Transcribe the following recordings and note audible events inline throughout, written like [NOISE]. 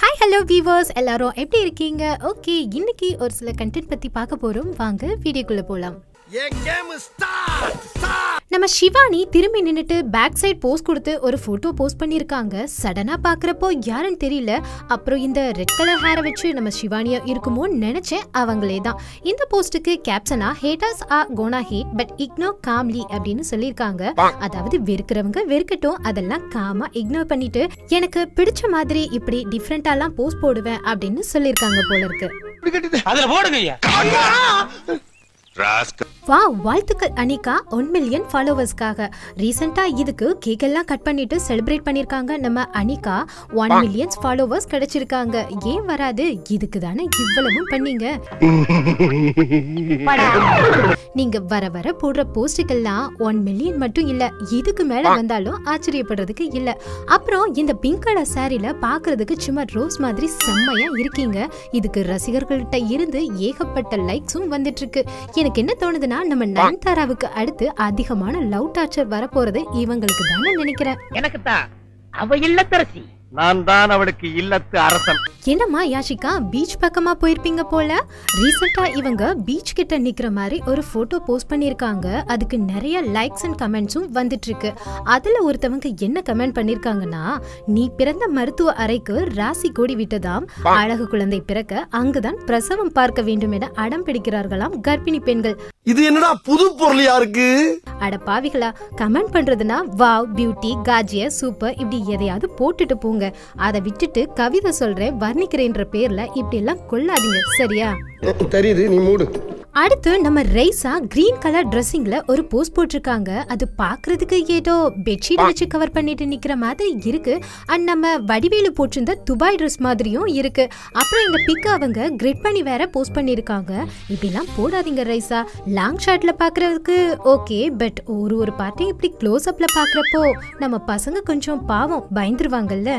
Hi hello viewers எல்லாரும் எப்படி இருக்கீங்க? ஓகே இன்னைக்கு ஒரு சில கண்டென்ட் பத்தி பார்க்க போறோம். வாங்க வீடியோக்குள்ள போலாம். நம்ம சிவானி திரும்பி நின்னுட்டு பேக் சைடு போஸ்ட் கொடுத்து ஒரு போட்டோ போஸ்ட் பண்ணிருக்காங்க சடனா பாக்குறப்போ யாருன்னு தெரியல. அப்புறம் இந்த ரெட் கலர் ஹேரை வச்சு நம்ம சிவானியா இருக்குமோன்னு நினைச்சேன். அவங்களே தான் இந்த போஸ்ட்டுக்கு கேப்ஷனா haters ah gonna hate but ignore calmly அப்படின்னு சொல்லியிருக்காங்க. அதாவது வெறுக்கிறவங்க வெறுக்கட்டும். அதெல்லாம் காமா இக்னோர் பண்ணிட்டு எனக்கு பிடிச்ச மாதிரி இப்படி டிஃப்ரெண்டாலாம் போஸ்ட் போடுவேன் அப்படின்னு சொல்லியிருக்காங்க போல இருக்கு. அதுல போடுங்க ஐயா. வா வாழ்த்துக்கள் அனிகா ஒன் மில்லியன் ஃபாலோவர்ஸ்க்காக ரீசெண்டா இதுக்கு கேக் எல்லாம் கட் பண்ணிட்டு செலிப்ரேட் பண்ணிருக்காங்க நம்ம அனிகா. ஒன் மில்லியன்ஸ் ஃபாலோவர்ஸ் கிடைச்சிருக்காங்க. ஏன் வராது? இதுக்கு தானே இவ்வளவும் பண்ணீங்க? நீங்க வர வர போடுற போஸ்டுக்கெல்லாம் ஒன் மில்லியன் மட்டும் இல்ல. இதுக்கு மேல வந்தாலும் ஆச்சரியப்படுறதுக்கு இல்ல. அப்புறம் இந்த பிங்க் கலர் சாரில பாக்குறதுக்கு சும்மா ரோஸ் மாதிரி செம்மையா இருக்கீங்க. இதுக்கு ரசிகர்கள்ட்ட இருந்து ஏகப்பட்ட லைக்ஸும் வந்துட்டு இருக்கு எனக்கு என்ன தோணுதுன்னா நம்ம நயன்தாராவுக்கு அடுத்து அதிகமான லவ் டார்ச்சர் வரப்போறது இவங்களுக்கு தானே நினைக்கிறேன். எனக்கு தான் அவ இல்லத்தரசி. நான் தான் அவளுக்கு இல்லத்து அரசன். என்னம்மா யாஷிகா பீச் பக்கமா போயிருப்பீங்க போல? ரீசெண்டா இவங்க பீச் கிட்ட நிக்கிற மாதிரி ஒரு போட்டோ போஸ்ட் பண்ணிருக்காங்க அதுக்கு நிறைய லைக்ஸ் அண்ட் கமெண்ட்ஸும் வந்துட்டு இருக்கு அதுல ஒருத்தவங்க என்ன கமெண்ட் பண்ணிருக்காங்கன்னா நீ பிறந்த மருத்துவ அறைக்கு ராசி கோடி விட்டதாம். அழகு குழந்தை பிறக்க அங்குதான் பிரசவம் பார்க்க வேண்டும் என அடம் பிடிக்கிறார்களாம் கர்ப்பிணி பெண்கள். இது என்னடா புது பொருளியா இருக்கு? அட பாவிகளா கமெண்ட் பண்றதுனா வாவ் பியூட்டி காஜிய சூப்பர் இப்படி எதையாவது போட்டுட்டு போங்க. அதை விட்டுட்டு கவிதை சொல்றேன் வர்ணிக்கிறேன்ற பேர்ல இப்படி எல்லாம் கொள்ளாதீங்க சரியா? தெரியுது நீ மூடு. அடுத்து நம்ம ரைஸா கிரீன் கலர் ட்ரெஸ்ஸிங்ல ஒரு போஸ்ட் போட்டிருக்காங்க. அது பாக்குறதுக்கு ஏதோ பெட்ஷீட் வச்சு கவர் பண்ணிட்டு நிக்கிற மாதிரி இருக்கு. அண்ட் நம்ம வடிவேலு போட்டிருந்த துபாய் ட்ரெஸ் மாதிரியும் இருக்கு. அப்புறம் இந்த பிக் அவங்க கிரிட் பண்ணி வேற போஸ்ட் பண்ணிருக்காங்க. இப்படிலாம் போடாதீங்க ரைஸா லாங் ஷாட்ல பாக்குறதுக்கு ஓகே பட் ஒரு ஒரு பார்ட்டி இப்படி க்ளோஸ் அப்ல பாக்குறப்போ நம்ம பசங்க கொஞ்சம் பாவம் பயந்துருவாங்கல்ல.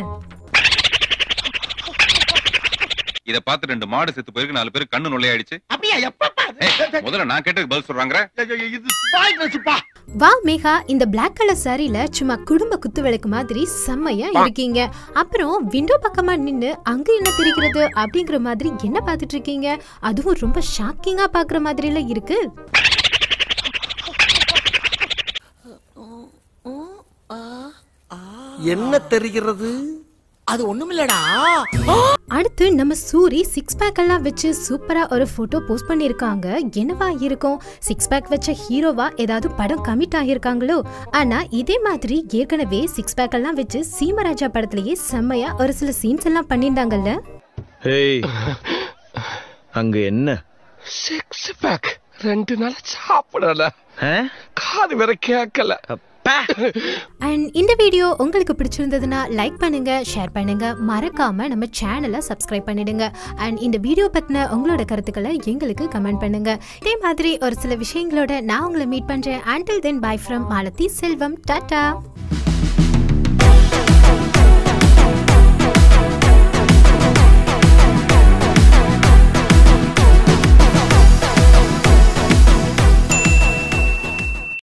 இத பார்த்து ரெண்டு மாடு செத்து போயிருக்கு நாலு பேர் கண்ணு நுழையாயிடுச்சு. அப்படியா? எப்பப்பா முதல்ல நான் கேட்டதுக்கு பதில் சொல்றாங்க இது வா மேகா இந்த Black கலர் சாரில சும்மா குடும்ப குத்து விளக்கு மாதிரி செம்மையா இருக்கீங்க. அப்புறம் விண்டோ பக்கமா நின்னு அங்க என்ன தெரிகிறது அப்படிங்கிற மாதிரி என்ன பார்த்துட்டு இருக்கீங்க? அதுவும் ரொம்ப ஷாக்கிங்கா பாக்குற மாதிரில இருக்கு. என்ன தெரிகிறது? அது ஒண்ணுமில்லடா. அடுத்து நம்ம சூரி சிக்ஸ் பேக் எல்லாம் வச்சு சூப்பரா ஒரு போட்டோ போஸ்ட் பண்ணிருக்காங்க என்னவா இருக்கும்? சிக்ஸ் பேக் வச்ச ஹீரோவா ஏதாவது படம் கமிட் ஆகியிருக்காங்களோ? ஆனா இதே மாதிரி ஏற்கனவே சிக்ஸ் பேக் எல்லாம் வச்சு சீமராஜா படத்திலேயே செம்மையா ஒரு சில சீன்ஸ் எல்லாம் பண்ணியிருந்தாங்கல்ல? [LAUGHS] அங்க என்ன? சிக்ஸ் பேக் ரெண்டு நாள் சாப்பிடல. ஆ? காது வேற கேட்கல. அண்ட் இந்த வீடியோ உங்களுக்கு பிடிச்சிருந்ததுன்னா லைக் பண்ணுங்க ஷேர் பண்ணுங்க. மறக்காம நம்ம சேனலை சப்ஸ்கிரைப் பண்ணிடுங்க. அண்ட் இந்த வீடியோ பத்தின உங்களோட கருத்துக்களை எங்களுக்கு கமெண்ட் பண்ணுங்க. இதே மாதிரி ஒரு சில விஷயங்களோட நான் உங்களை மீட் பண்றேன். Until then bye from Malathi Selvam. Tata